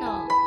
No.